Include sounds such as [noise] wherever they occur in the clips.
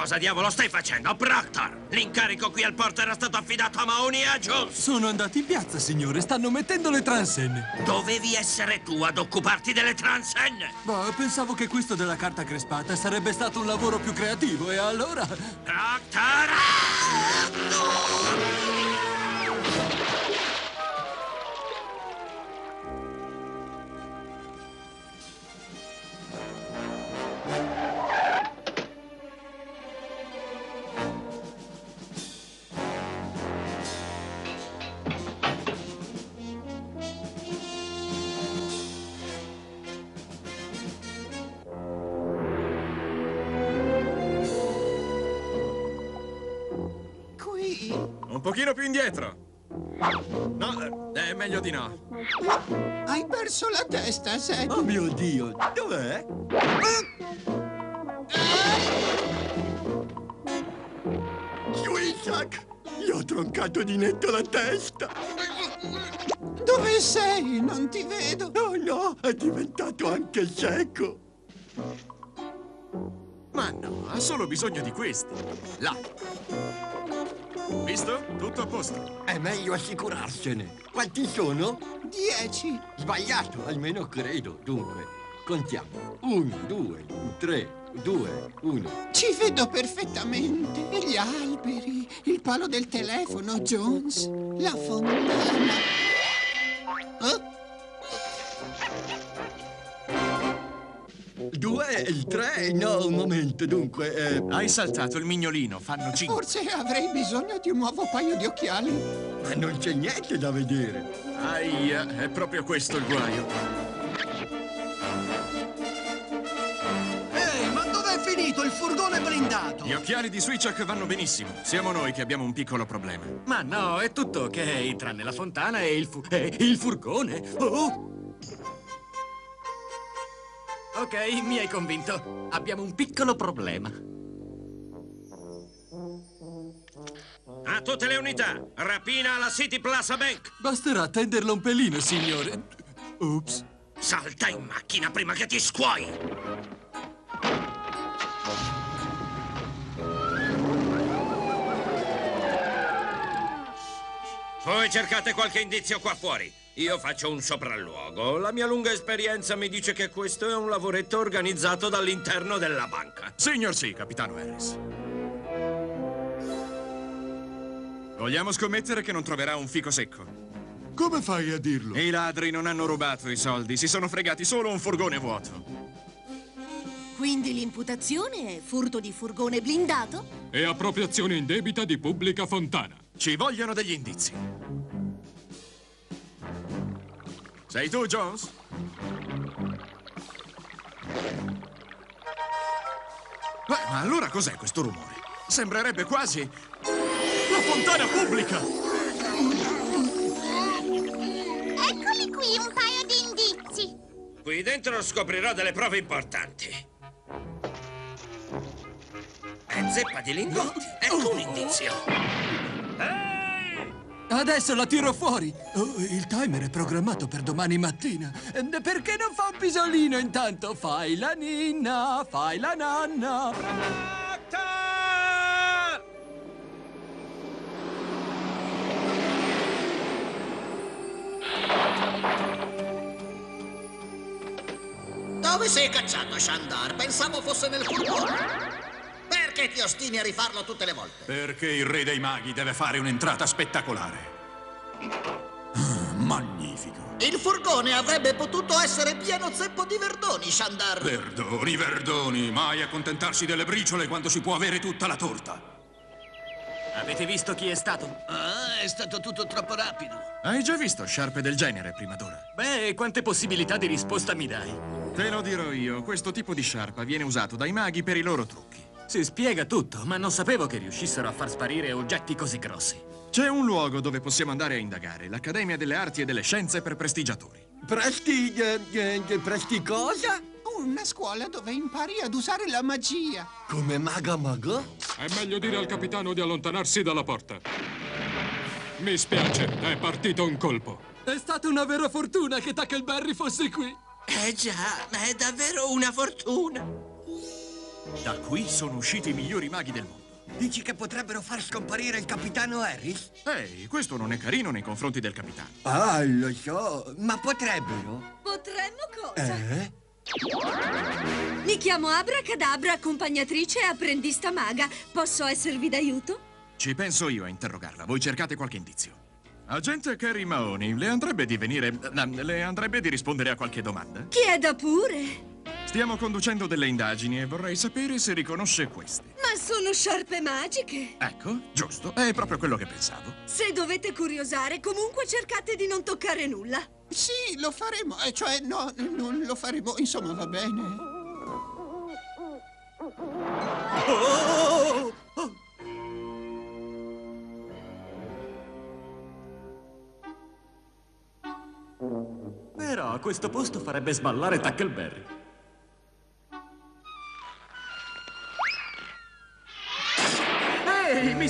cosa diavolo stai facendo, Proctor? L'incarico qui al porto era stato affidato a Mahoney e a Jules. Sono andati in piazza, signore. Stanno mettendo le transenne. Dovevi essere tu ad occuparti delle transenne. Ma pensavo che questo della carta crespata sarebbe stato un lavoro più creativo e allora... Proctor! Qui. Pochino più indietro. No, eh, è meglio di no. Hai perso la testa, Seth. Oh mio Dio, dov'è? Chuisak, gli ho troncato di netto la testa. Dove sei? Non ti vedo. Oh no, è diventato anche cieco. Ma no, ha solo bisogno di questi. Là. Visto? Tutto a posto. È meglio assicurarsene. Quanti sono? Dieci. Sbagliato, almeno credo. Dunque, contiamo. Uno, due, tre, due, uno. Ci vedo perfettamente. Gli alberi, il palo del telefono, Jones, la fontana. Oh, Due, il tre, no, un momento, dunque, eh, Hai saltato il mignolino, fanno cinque. forse avrei bisogno di un nuovo paio di occhiali. ma non c'è niente da vedere. Aia, è proprio questo il guaio. Ehi, ma dov'è finito il furgone blindato? Gli occhiali di Switchak vanno benissimo. Siamo noi che abbiamo un piccolo problema. Ma no, è tutto ok, tranne la fontana e il, fu- e il furgone. Oh! Ok, mi hai convinto. Abbiamo un piccolo problema. A tutte le unità, rapina alla City Plaza Bank. Basterà tenderlo un pelino, signore. Ops. Salta in macchina prima che ti scuoi. Voi cercate qualche indizio qua fuori. Io faccio un sopralluogo. La mia lunga esperienza mi dice che questo è un lavoretto organizzato dall'interno della banca. Signor sì, capitano Harris. Vogliamo scommettere che non troverà un fico secco. Come fai a dirlo? E i ladri non hanno rubato i soldi, si sono fregati solo un furgone vuoto. Quindi l'imputazione è furto di furgone blindato? e appropriazione indebita di pubblica fontana. Ci vogliono degli indizi. Sei tu, Jones? Beh, ma allora cos'è questo rumore? Sembrerebbe quasi... la fontana pubblica! Eccoli qui un paio di indizi. Qui dentro scoprirò delle prove importanti. È zeppa di lingotti. Ecco un indizio. Adesso la tiro fuori. Oh, il timer è programmato per domani mattina. Perché non fa un pisolino intanto? Fai la ninna, fai la nanna. Dove sei cacciato, Shandar? Pensavo fosse nel furgone. Perché ti ostini a rifarlo tutte le volte? Perché il re dei maghi deve fare un'entrata spettacolare. Ah, Magnifico. Il furgone avrebbe potuto essere pieno zeppo di verdoni, Shandar. Verdoni, verdoni, mai accontentarsi delle briciole quando si può avere tutta la torta. Avete visto chi è stato? Ah, è stato tutto troppo rapido. Hai già visto sciarpe del genere prima d'ora? Beh, quante possibilità di risposta mi dai? Te lo dirò io, questo tipo di sciarpa viene usato dai maghi per i loro trucchi. Si spiega tutto, ma non sapevo che riuscissero a far sparire oggetti così grossi. C'è un luogo dove possiamo andare a indagare, l'Accademia delle Arti e delle Scienze per prestigiatori. Presti... eh, eh, presti cosa? Una scuola dove impari ad usare la magia. Come maga maga? È meglio dire al capitano di allontanarsi dalla porta. Mi spiace, è partito un colpo. È stata una vera fortuna che Tackleberry fosse qui. Eh già, ma è davvero una fortuna. Da qui sono usciti i migliori maghi del mondo. Dici che potrebbero far scomparire il capitano Harris? Ehi, questo non è carino nei confronti del capitano. Ah, lo so, ma potrebbero. Potremmo cosa? Eh? Mi chiamo Abracadabra, accompagnatrice e apprendista maga. Posso esservi d'aiuto? Ci penso io a interrogarla. Voi cercate qualche indizio. Agente Carrie Mahoney, le andrebbe di venire... eh, Le andrebbe di rispondere a qualche domanda? Chieda pure. Stiamo conducendo delle indagini e vorrei sapere se riconosce queste. Ma sono sciarpe magiche. Ecco, giusto. È proprio quello che pensavo. Se dovete curiosare, comunque cercate di non toccare nulla. Sì, lo faremo. eh, cioè, no, non lo faremo. Insomma, va bene. Oh! Però a questo posto farebbe sballare Tackleberry.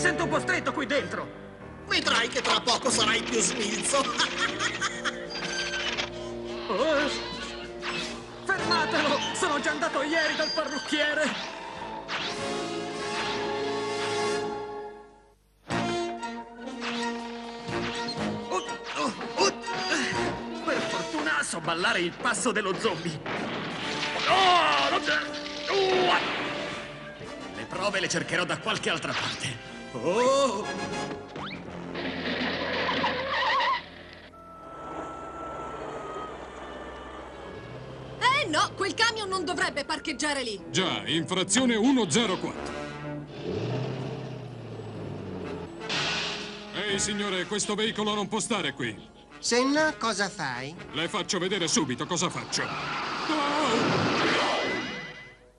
Sento un po' stretto qui dentro. Vedrai che tra poco sarai più smilzo. [laughs] Oh, Fermatelo! Sono già andato ieri dal parrucchiere! Oh, oh, oh. Per fortuna so ballare il passo dello zombie. Non c'è- Uh. Le prove le cercherò da qualche altra parte. Oh! Eh no, quel camion non dovrebbe parcheggiare lì. Già, infrazione 104. Ehi, signore, questo veicolo non può stare qui. Se no, cosa fai? Le faccio vedere subito cosa faccio. Ah!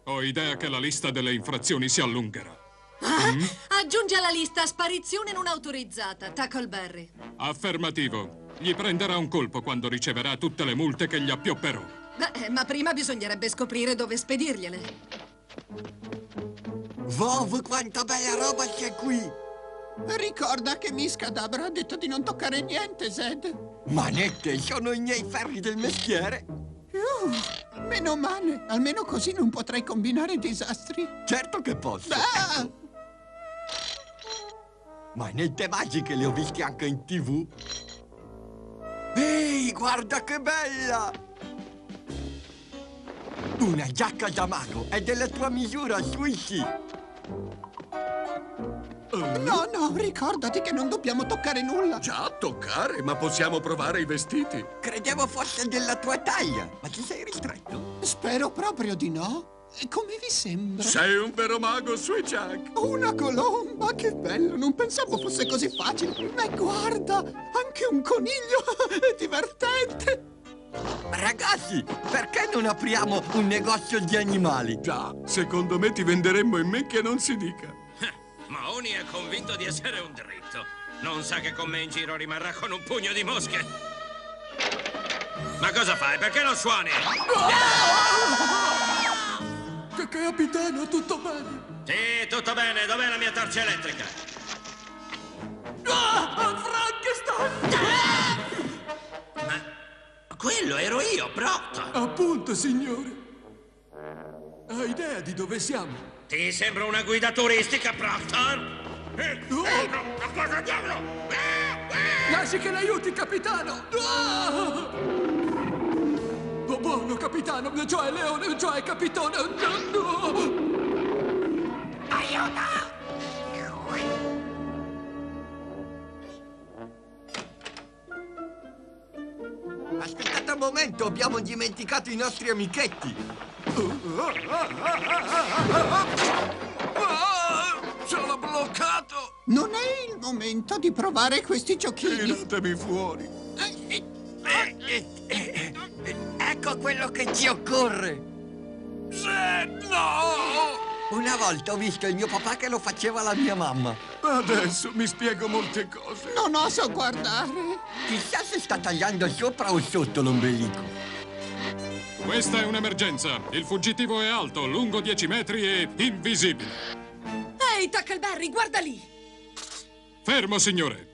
Ho idea che la lista delle infrazioni si allungherà. Mm? [laughs] Aggiungi alla lista sparizione non autorizzata, Tackleberry. Affermativo. Gli prenderà un colpo quando riceverà tutte le multe che gli appiopperò. Beh, ma prima bisognerebbe scoprire dove spedirgliele. Vov, quanta bella roba c'è qui! Ricorda che Miss Cadabra ha detto di non toccare niente, Zed. Manette, sono i miei ferri del mestiere. Uh, meno male, almeno così non potrei combinare disastri. Certo che posso. Ah! Manette magiche le ho viste anche in tv. Ehi, guarda che bella! Una giacca da mago, è della tua misura, Swishy. No, no, ricordati che non dobbiamo toccare nulla. Già, toccare, ma possiamo provare i vestiti. Credevo fosse della tua taglia, ma ti sei ristretto? Spero proprio di no. Come vi sembra? Sei un vero mago, Sweetjack. Una colomba, che bello! Non pensavo fosse così facile. Ma guarda, anche un coniglio! [laughs] È divertente! Ragazzi, perché non apriamo un negozio di animali? Già, secondo me ti venderemmo in me che non si dica. Mahoney è convinto di essere un dritto. Non sa che con me in giro rimarrà con un pugno di mosche. Ma cosa fai? Perché non suoni? Capitano, tutto bene? Sì, tutto bene. Dov'è la mia torcia elettrica? Ah, Frankenstein! Quello ero io, Proctor. Appunto, signore. Ha idea di dove siamo? Ti sembra una guida turistica, Proctor? Eh, Oh! eh, no, ma cosa diavolo? Lasci che l'aiuti, capitano! Ah! Oh, buono, capitano, cioè leone, cioè capitone. No! Aiuto! Aspettate un momento, abbiamo dimenticato i nostri amichetti. Sono bloccato! Non è il momento di provare questi giochini. Tiratemi fuori. Ecco quello che ci occorre. Zed, no! Una volta ho visto il mio papà che lo faceva alla mia mamma. Adesso mi spiego molte cose. Non oso guardare. Chissà se sta tagliando sopra o sotto l'ombelico. Questa è un'emergenza. Il fuggitivo è alto, lungo 10 metri e invisibile. Ehi, Tackleberry, guarda lì! Fermo, signore.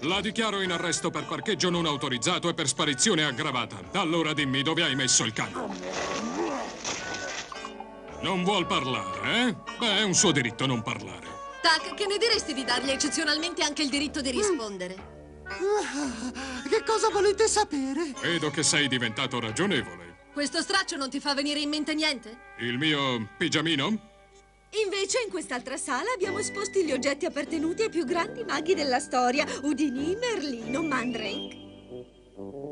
La dichiaro in arresto per parcheggio non autorizzato e per sparizione aggravata. Allora dimmi dove hai messo il cane. Non vuol parlare, eh? Beh, è un suo diritto non parlare. Tac, che ne diresti di dargli eccezionalmente anche il diritto di rispondere? Che cosa volete sapere? Vedo che sei diventato ragionevole. Questo straccio non ti fa venire in mente niente? Il mio pigiamino? Invece in quest'altra sala abbiamo esposti gli oggetti appartenuti ai più grandi maghi della storia. Udini, Merlino, Mandrake.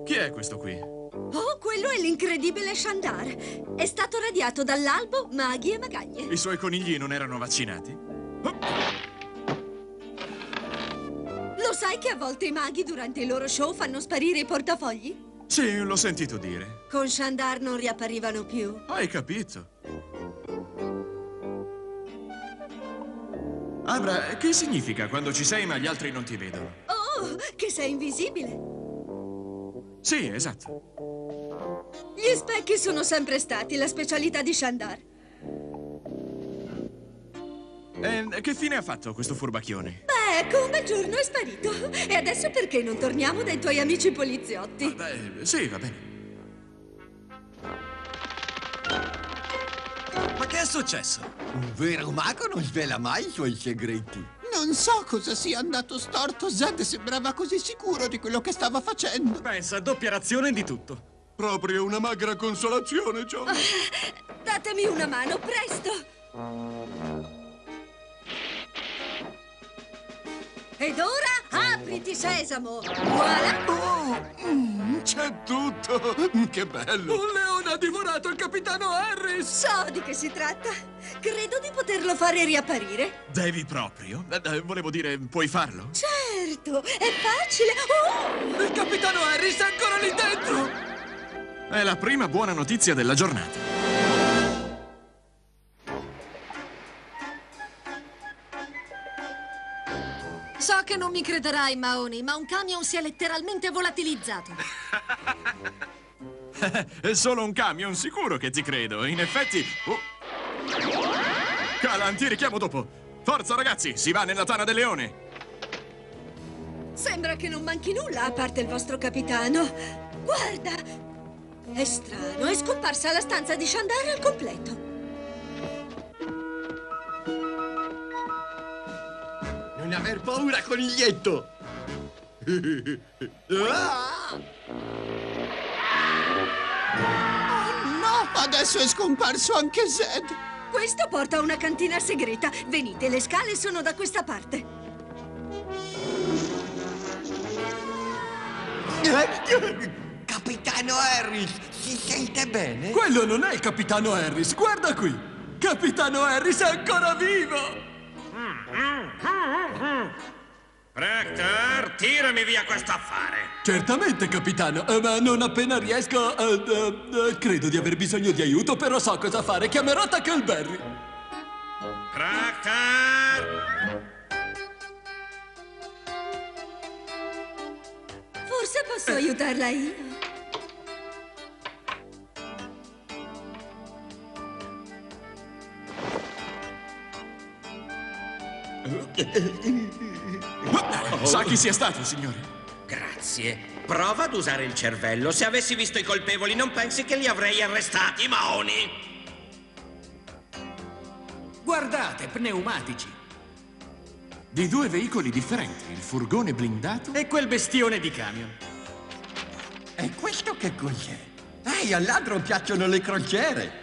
Chi è questo qui? Oh, quello è l'incredibile Shandar. È stato radiato dall'albo maghi e magagne. I suoi conigli non erano vaccinati? Lo sai che a volte i maghi durante i loro show fanno sparire i portafogli? Sì, l'ho sentito dire. Con Shandar non riapparivano più. Hai capito? Abra, che significa quando ci sei ma gli altri non ti vedono? Oh, che sei invisibile. Sì, esatto. Gli specchi sono sempre stati la specialità di Shandar. E Eh, che fine ha fatto questo furbacchione? Beh, ecco, un bel giorno è sparito. E adesso perché non torniamo dai tuoi amici poliziotti? Beh, sì, va bene. Successo? Un vero mago non svela mai i suoi segreti. Non so cosa sia andato storto. Zed sembrava così sicuro di quello che stava facendo. Pensa, doppia razione di tutto. Proprio una magra consolazione, John. [laughs] Datemi una mano, presto! Ed ora apriti, sesamo! Voilà! Oh, tutto! Che bello! Un leone ha divorato il capitano Harris! So di che si tratta. Credo di poterlo fare riapparire. Devi proprio? Eh, eh, volevo dire, puoi farlo? Certo, è facile. Oh! Il capitano Harris è ancora lì dentro! È la prima buona notizia della giornata. Che non mi crederai, Maoni, ma un camion si è letteralmente volatilizzato. È [laughs] solo un camion, sicuro che ti credo. In effetti... Oh. Calan, ti richiamo dopo. Forza, ragazzi, si va nella tana del leone. Sembra che non manchi nulla a parte il vostro capitano. Guarda! È strano, è scomparsa la stanza di Shandar al completo. Non aver paura, coniglietto! [laughs] Ah! No, adesso è scomparso anche Zed. Questo porta a una cantina segreta. Venite, le scale sono da questa parte. Capitano Harris, si sente bene? Quello non è il capitano Harris, guarda qui! Capitano Harris è ancora vivo! Proctor, tirami via questo affare. Certamente, capitano, eh, ma non appena riesco... eh, eh, credo di aver bisogno di aiuto, però so cosa fare. Chiamerò Tackleberry. Proctor! Forse posso aiutarla io. [laughs] Sa chi sia stato, signore? Grazie. Prova ad usare il cervello. Se avessi visto i colpevoli, non pensi che li avrei arrestati, Maoni? Guardate, pneumatici. Di due veicoli differenti, il furgone blindato E quel bestione di camion. E questo che cos'è? Ehi, al ladro piacciono le crociere!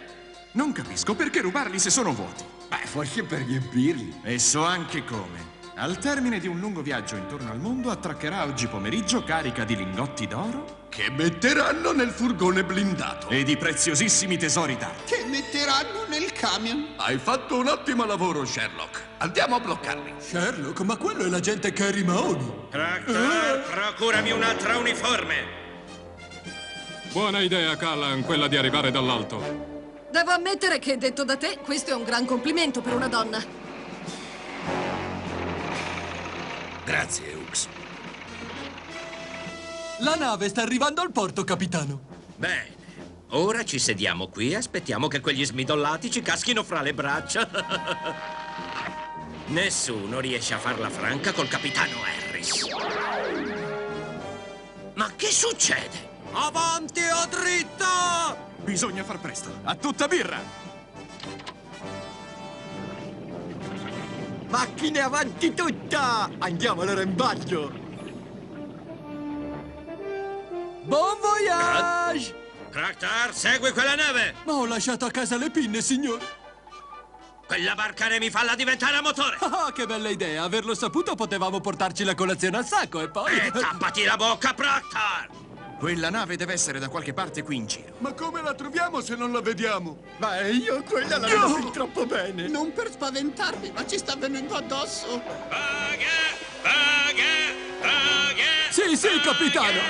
Non capisco perché rubarli se sono vuoti. Forse per riempirli. E so anche come. Al termine di un lungo viaggio intorno al mondo attraccherà oggi pomeriggio carica di lingotti d'oro Che metteranno nel furgone blindato. e di preziosissimi tesori d'arte. Che metteranno nel camion. Hai fatto un ottimo lavoro, Sherlock. Andiamo a bloccarli. Sherlock, ma quello è l'agente Carrie Mahoney. Proctor, procurami un'altra uniforme. Buona idea, Callan, quella di arrivare dall'alto. Devo ammettere che, detto da te, questo è un gran complimento per una donna. Grazie, Ux. La nave sta arrivando al porto, capitano. Bene. Ora ci sediamo qui e aspettiamo che quegli smidollati ci caschino fra le braccia. [laughs] Nessuno riesce a farla franca col capitano Harris. Ma che succede? Avanti o dritta! Bisogna far presto. A tutta birra! Macchine avanti tutta! Andiamo all'arrembaggio! Buon voyage! Proctor, segui quella nave! Ma ho lasciato a casa le pinne, signore! Quella barca ne mi falla diventare a motore! Ah, che bella idea! Averlo saputo potevamo portarci la colazione al sacco e poi... E tappati la bocca, Proctor! Quella nave deve essere da qualche parte qui in giro. Ma come la troviamo se non la vediamo? Beh, io quella la vedo fin troppo bene! Non per spaventarmi, ma ci sta venendo addosso! Paga! Paga! Paga! Sì, sì, capitano!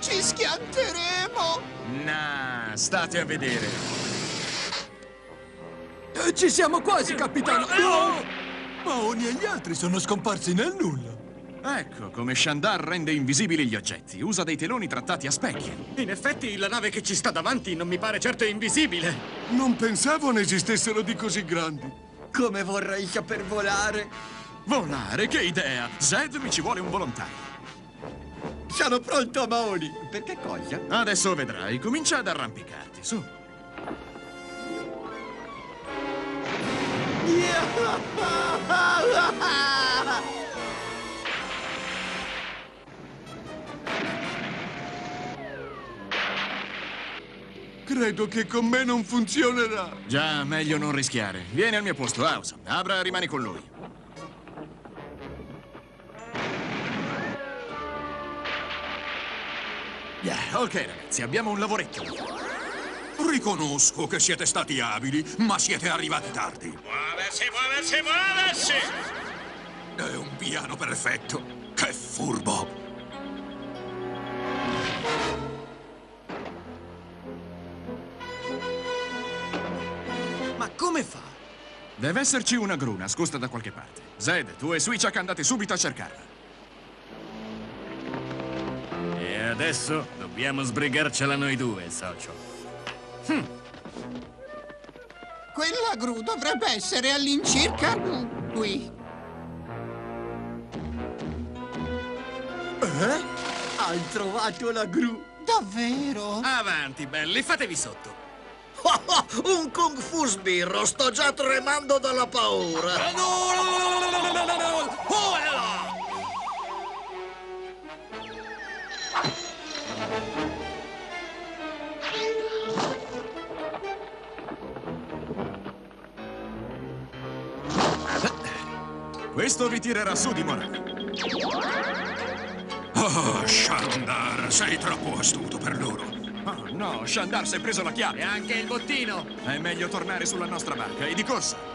Ci schianteremo! Nah, state a vedere. Eh, Ci siamo quasi, capitano! No! Maoni e gli altri sono scomparsi nel nulla! Ecco come Shandar rende invisibili gli oggetti. Usa dei teloni trattati a specchio. In effetti, la nave che ci sta davanti non mi pare certo invisibile. Non pensavo ne esistessero di così grandi. Come vorrei saper volare! Volare, che idea! Zed mi ci vuole un volontario. Sono pronto, Maoni! Per che cosa? Adesso vedrai. Comincia ad arrampicarti, su. [laughs] Credo che con me non funzionerà. Già, meglio non rischiare. Vieni al mio posto, House. Abra, rimani con lui. Yeah, ok, ragazzi, abbiamo un lavoretto. Riconosco che siete stati abili, ma siete arrivati tardi. Muoversi, muoversi, muoversi! È un piano perfetto. Che furbo! Come fa? Deve esserci una gru nascosta da qualche parte. Zed, tu e Switchak andate subito a cercarla. E adesso dobbiamo sbrigarcela noi due, socio. Quella gru dovrebbe essere all'incirca qui. Eh? Hai trovato la gru! Davvero? Avanti, belli, fatevi sotto. Oh, oh, un kung fu sbirro, sto già tremando dalla paura. Questo vi tirerà su di morale. Oh, Shandar, sei troppo astuto per loro. Oh, no, Shandar si è preso la chiave. E anche il bottino. È meglio tornare sulla nostra barca e di corsa.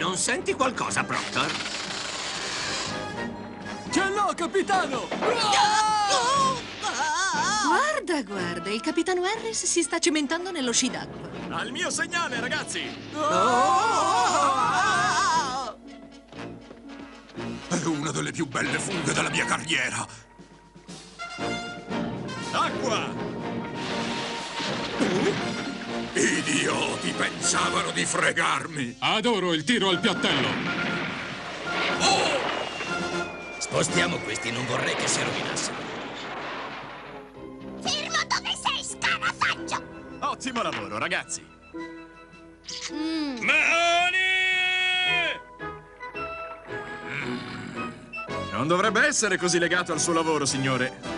Non senti qualcosa, Proctor? Ce l'ho, capitano! Guarda, guarda, il capitano Harris si sta cimentando nello sci d'acqua. Al mio segnale, ragazzi! È una delle più belle fughe della mia carriera. Acqua! Idioti, pensavano di fregarmi. Adoro il tiro al piattello. Spostiamo questi, non vorrei che si rovinassero. Fermo dove sei, scarafaggio! Ottimo lavoro, ragazzi! Mahoney! Non dovrebbe essere così legato al suo lavoro, signore.